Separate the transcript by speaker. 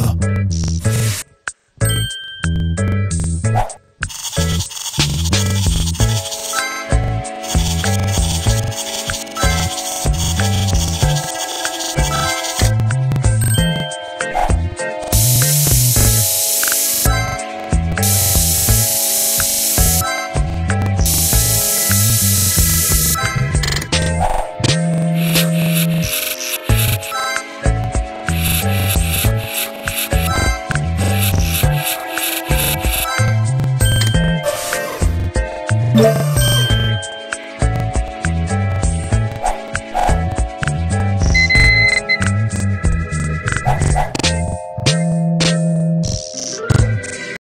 Speaker 1: Oh. Yeah.